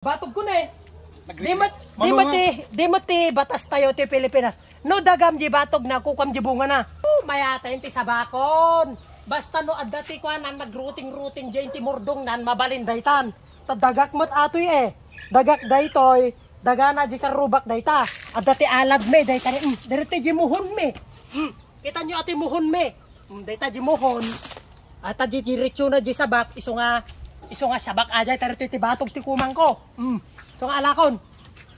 Batog ko na eh. Di mat di mati batas tayo ti Pilipinas. No dagam di batog na kukam di bunga na. Oh, mayata ti sabakon. Basta no adda ti kwa nan nagruting-ruting diyan ti murdong nan mabalin daytan. Tadagak mo't atoy eh. Dagak daytoy. Dagana di karubak dayta. Adda ti alad me dayta ni. Mm, direte di muhon me. Mm, kita nyo ati muhon me. Mm, dayta di muhon. At di diretso na di sabak iso nga iso nga sabak aja taro ti batog ti kumang ko. Mm. So nga alakon.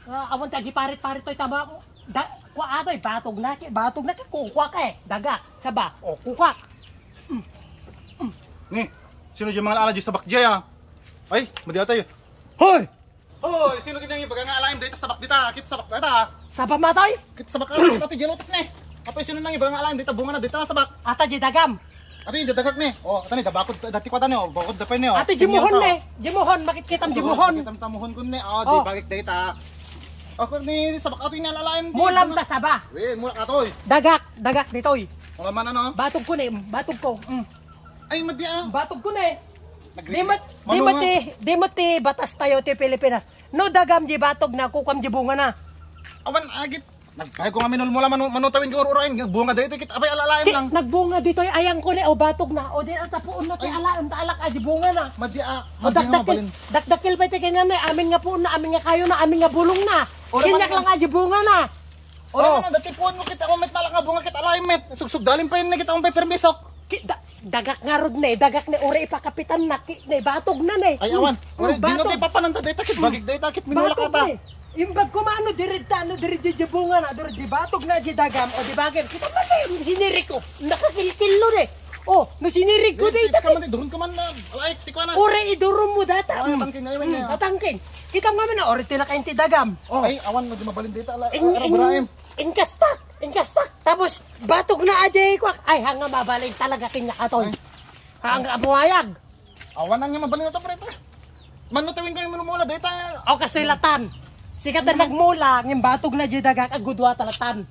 Uh, awon ti agi parit-parit toy tama da kwa atoy batog na batog na ka eh. Daga saba o kukwa. Ni, sino yung mga ala sa bakjay ah? Ay, madi tayo. Hoy! Hoy, sino kanya yung baga nga alaim dito sa bak dita? Kit sa bak dita. ah. Saba matoy. Kit sa bak ala dito jelotot ni. Apa sino nang yung baga nga alaim dito bunga na dito sa bak? Ata di dagam. Ato yung dadagak ni. Oh, tani dabakod dati ko tani oh, bakod dapat ni oh. Ate jimuhon me. Jimuhon makikita jimuhon. Kitam tamuhon kun ni. Oh. di bagik dita. Ako ni sa bak ato yung nalalaim. Mulam ta saba. Eh, mula ka toy. Dagak, dagak ditoy. Mga man ano? Batog ko ni, batog ko. Mm. Ay, madi ah. Batog ko ni. Nagre- Di mat di Mano mati di mati batas tayo ti Pilipinas. No dagam di batog na kukam di bunga na. Awan agit. Nagpahay ko nga minul mula manu manutawin ko ururain bunga dito kit abay alalaim lang. nagbunga dito ay ayang ko ni o batog na o di ang tapuon na ti Ay. ala ang taalak aji bunga na. Madi ah. Nga dakdakil pa ti kanya na amin nga puon na amin nga kayo na amin nga bulong na. Kinyak lang aji bunga na. Ora Oh. man dati puon mo kita met malak nga bunga kit alay met. Sugsug dalim pa na kita mong permisok. Da, dagak nga rod na eh, dagak na ore ipakapitan na ki na eh, batog na na eh. Ay awan. Mm, Ora mm, dino batog. tay papananta data kit bagig data kit minula Batog ka ta. na eh. Imbag ko maano dirid ta ano dirid di bunga na dirid di batog na di dagam o di bagay. Kita na eh, sinirik ko. Nakakilkilo eh. Oh, no sinirik ko Di dito. ka man durun ka man na alay ti ko na. Ore iduro mo data. Ay, tangking ngayon Mm, niya. Tatangking. Kita man na ore ti dagam. Oh. Ay awan mo di mabalin Ara in, buraim. inkastak, inkastak. Tapos, batog na ajay ko. Ay, hanga mabalin talaga kinya katoy. Ay. Hanga bumayag. Awan na nga mabalin na to pre. Manutawin kayo minumula data. O kasilatan. Sikat na nagmula, ng batog na jidaga, agudwa talatan.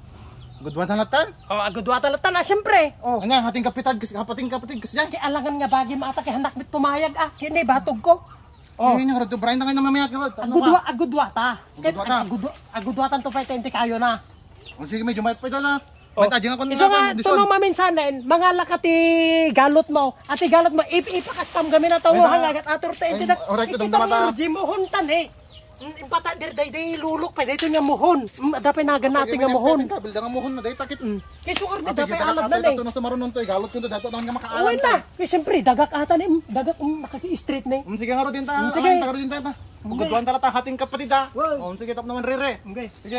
Gudwan na latan. O, agudwa talatan na, siyempre. O, Anya hating kapitan hapating kapatid kasi yan. kaya alangan nga bagi mata kay hanak mit pumayag ah. Kini batog ko. O, Ay nga radyo Brian na kayo na mamaya ka. Ano agudwa, ka? agudwa ta. Agudwa ta. agudwa, agudwa tan to pa tente kayo na. O sige medyo mayat pa na. Oh. May tajing ako Iso nga, tunong maminsanin, mga lakati galot mo, ati galot mo, ip ipakastam gami na tawo na- hangagat atur ta dak. oray ko Ikita damdama ta. mo di mohon tan eh. Mm, Impata dir day day lulok pa dito nga mohon. Mm, Dapay nagan natin nga mohon. Kabil nga mohon na dayta kit. Mm. Kay suor ni Ate dapay alad na eh. Ito na sa marunong to, galot ko to dato nang nga makaalam. Uy na. Kay siyempre dagak ata ni, mm, dagak um, nakasi street ni. Um, sige nga ro din ta. Mm, sige. Sige. Ta ro din ta. Pagkuduan ta ta hating kapatid. Wow. Um, sige tap naman rere. Sige.